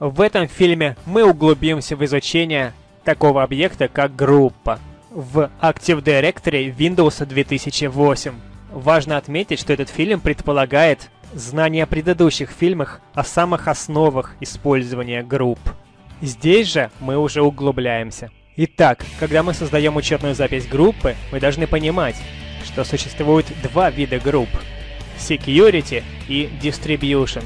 В этом фильме мы углубимся в изучение такого объекта, как группа в Active Directory Windows 2008. Важно отметить, что этот фильм предполагает знание о предыдущих фильмах о самых основах использования групп. Здесь же мы уже углубляемся. Итак, когда мы создаем учетную запись группы, мы должны понимать, что существует два вида групп – Security и Distribution.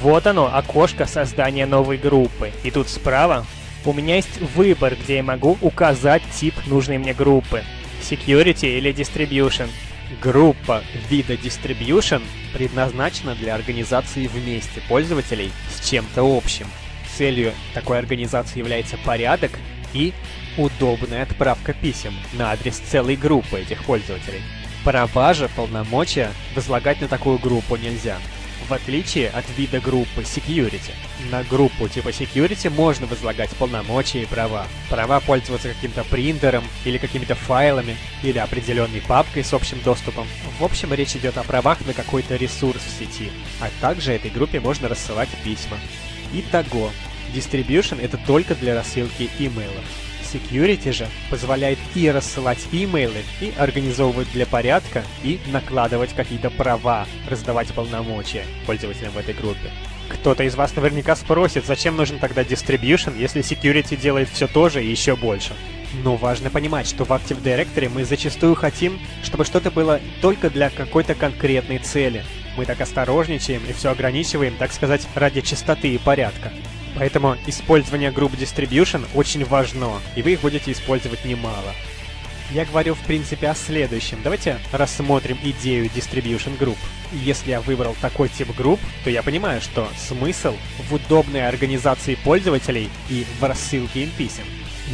Вот оно, окошко создания новой группы. И тут справа у меня есть выбор, где я могу указать тип нужной мне группы – Security или Distribution. Группа вида Distribution предназначена для организации вместе пользователей с чем-то общим. Целью такой организации является порядок и удобная отправка писем на адрес целой группы этих пользователей. Права же полномочия возлагать на такую группу нельзя. В отличие от вида группы Security. На группу типа Security можно возлагать полномочия и права. Права пользоваться каким-то принтером или какими-то файлами или определенной папкой с общим доступом. В общем, речь идет о правах на какой-то ресурс в сети. А также этой группе можно рассылать письма. Итого, Distribution — это только для рассылки имейлов. Security же позволяет и рассылать имейлы, и организовывать для порядка, и накладывать какие-то права, раздавать полномочия пользователям в этой группе. Кто-то из вас наверняка спросит, зачем нужен тогда Distribution, если Security делает все то же и еще больше. Но важно понимать, что в Active Directory мы зачастую хотим, чтобы что-то было только для какой-то конкретной цели. Мы так осторожничаем и все ограничиваем, так сказать, ради чистоты и порядка. Поэтому использование групп Distribution очень важно, и вы их будете использовать немало. Я говорю в принципе о следующем. Давайте рассмотрим идею Distribution Group. Если я выбрал такой тип групп, то я понимаю, что смысл в удобной организации пользователей и в рассылке им писем.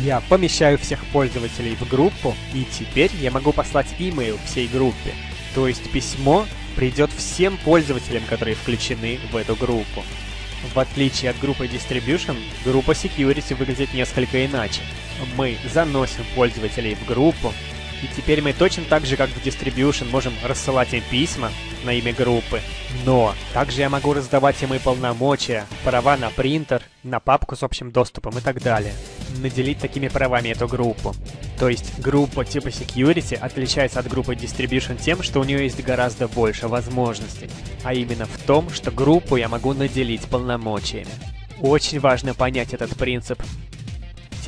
Я помещаю всех пользователей в группу, и теперь я могу послать имейл всей группе. То есть письмо придет всем пользователям, которые включены в эту группу. В отличие от группы Distribution, группа Security выглядит несколько иначе. Мы заносим пользователей в группу, и теперь мы точно так же, как в Distribution, можем рассылать им письма на имя группы. Но также я могу раздавать им и полномочия, права на принтер, на папку с общим доступом и так далее. Наделить такими правами эту группу. То есть группа типа Security отличается от группы Distribution тем, что у нее есть гораздо больше возможностей. А именно в том, что группу я могу наделить полномочиями. Очень важно понять этот принцип,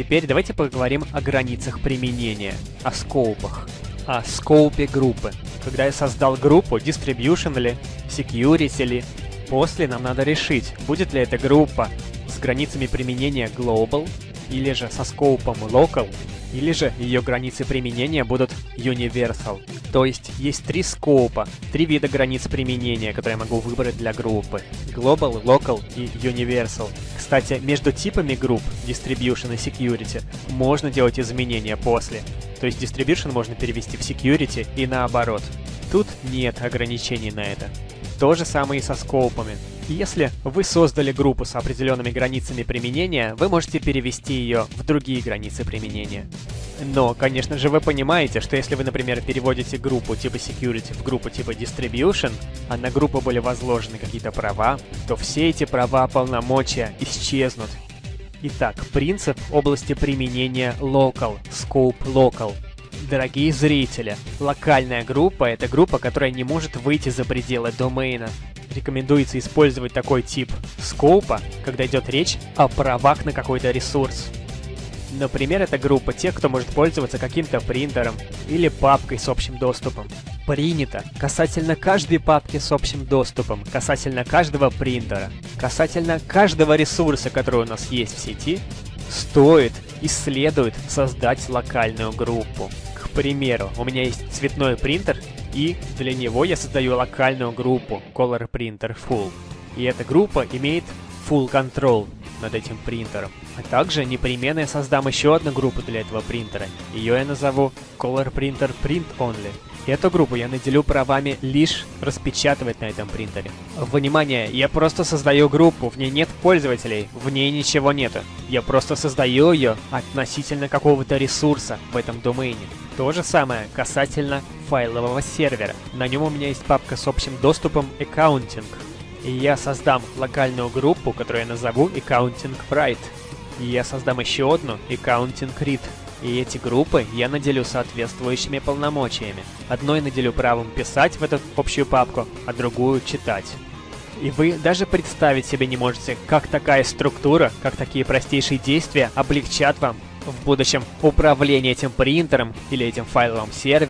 Теперь давайте поговорим о границах применения, о скоупах, о скоупе группы. Когда я создал группу, distribution ли, security ли, после нам надо решить, будет ли эта группа с границами применения global или же со скоупом local или же ее границы применения будут universal. То есть есть три скопа, три вида границ применения, которые я могу выбрать для группы. Global, Local и Universal. Кстати, между типами групп Distribution и Security можно делать изменения после. То есть Distribution можно перевести в Security и наоборот. Тут нет ограничений на это. То же самое и со скопами. Если вы создали группу с определенными границами применения, вы можете перевести ее в другие границы применения. Но, конечно же, вы понимаете, что если вы, например, переводите группу типа Security в группу типа Distribution, а на группу были возложены какие-то права, то все эти права, полномочия исчезнут. Итак, принцип области применения Local, Scope Local. Дорогие зрители, локальная группа — это группа, которая не может выйти за пределы домена рекомендуется использовать такой тип скопа, когда идет речь о правах на какой-то ресурс. Например, это группа тех, кто может пользоваться каким-то принтером или папкой с общим доступом. Принято касательно каждой папки с общим доступом, касательно каждого принтера, касательно каждого ресурса, который у нас есть в сети, стоит и следует создать локальную группу. Примеру, у меня есть цветной принтер, и для него я создаю локальную группу Color Printer Full. И эта группа имеет Full Control над этим принтером. А также непременно я создам еще одну группу для этого принтера. Ее я назову Color Printer Print Only. Эту группу я наделю правами лишь распечатывать на этом принтере. Внимание, я просто создаю группу, в ней нет пользователей, в ней ничего нету. Я просто создаю ее относительно какого-то ресурса в этом домене. То же самое касательно файлового сервера. На нем у меня есть папка с общим доступом Accounting. И я создам локальную группу, которую я назову Accounting Pride. И я создам еще одну Accounting Read. И эти группы я наделю соответствующими полномочиями. Одной наделю правом писать в эту общую папку, а другую читать. И вы даже представить себе не можете, как такая структура, как такие простейшие действия облегчат вам в будущем управление этим принтером или этим файловым сервером